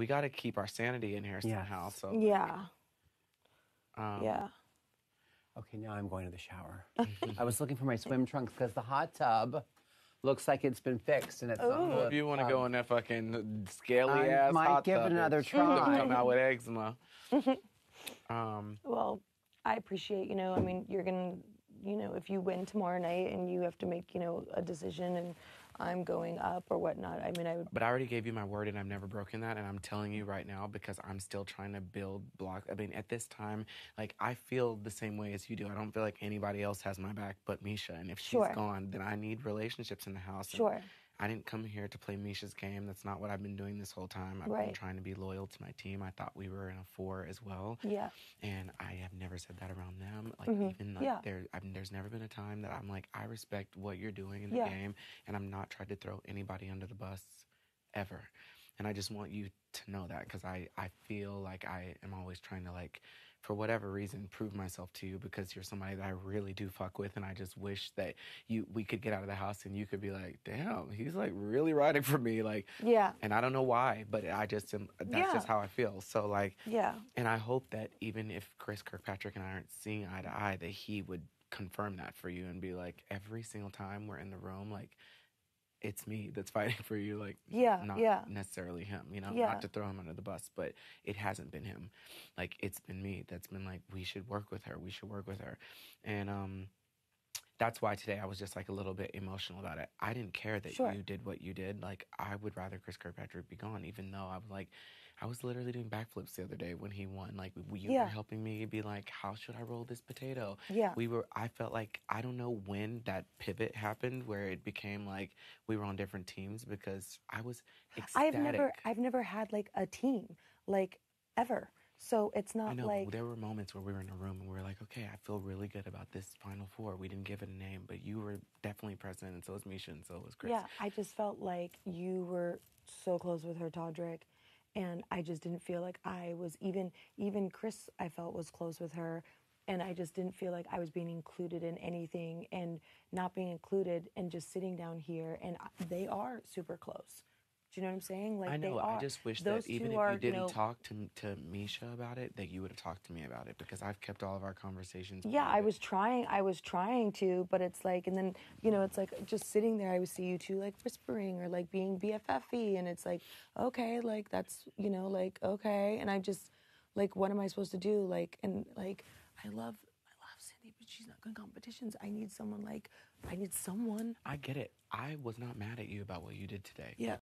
we got to keep our sanity in here Yes. somehow. So Yeah. um, yeah. Okay, now I'm going to the shower. I was looking for my swim trunks because the hot tub looks like it's been fixed and it's not Well, if you want to go in that fucking scaly I ass might hot give it another it's gonna try. Come out with eczema. um, Well, I appreciate, you know, I mean, you're going to, you know, if you win tomorrow night and you have to make, you know, a decision and I'm going up or whatnot, I mean, I would, but I already gave you my word, and I've never broken that. And I'm telling you right now because I'm still trying to build block. I mean, at this time, like I feel the same way as you do. I don't feel like anybody else has my back but Miesha. And if she's Sure. gone, then I need relationships in the house. and Sure. I didn't come here to play Miesha's game. That's not what I've been doing this whole time. I've been trying to be loyal to my team. I thought we were in a four as well. Yeah. And I have never said that around them. Like Mhm. even like Yeah. there, I mean, there's never been a time that I'm like, I respect what you're doing in the Yeah. game, and I'm not trying to throw anybody under the bus, ever. And I just want you to know that because I I feel like I am always trying to like, for whatever reason, prove myself to you because you're somebody that I really do fuck with, and I just wish that you we could get out of the house and you could be like, damn, he's like really riding for me, like. Yeah. And I don't know why, but I just am. That's Yeah. just how I feel. So like. Yeah. And I hope that even if Chris Kirkpatrick and I aren't seeing eye to eye, that he would confirm that for you and be like, every single time we're in the room, like, it's me that's fighting for you. Like, Yeah, not yeah. necessarily him, you know, Yeah. not to throw him under the bus, but it hasn't been him. Like, it's been me that's been like, we should work with her. We should work with her. And, um, that's why today I was just like a little bit emotional about it. I didn't care that Sure. you did what you did. Like I would rather Chris Kirkpatrick be gone, even though I was like, I was literally doing backflips the other day when he won. Like you Yeah. were helping me be like, how should I roll this potato? Yeah. We were. I felt like I don't know when that pivot happened where it became like we were on different teams because I was ecstatic. I've never, I've never had like a team, like ever. So it's not I know like, there were moments where we were in a room and we were like, okay, I feel really good about this Final Four. We didn't give it a name, but you were definitely present, and so was Miesha, and so it was Chris. Yeah, I just felt like you were so close with her, Todrick, and I just didn't feel like I was even even Chris. I felt was close with her, and I just didn't feel like I was being included in anything, and not being included, and just sitting down here, and they are super close. Do you know what I'm saying? Like I know. they are. I just wish Those that even if are, you didn't know, talk to to Miesha about it, that you would have talked to me about it because I've kept all of our conversations. Yeah, I private. was trying. I was trying to, but it's like, and then you know, it's like just sitting there. I would see you two like whispering or like being BFFy, and it's like, okay, like that's you know, like okay, and I just like, what am I supposed to do? Like, and like, I love, I love Cindy, but she's not good competitions. I need someone like, I need someone. I get it. I was not mad at you about what you did today. Yeah.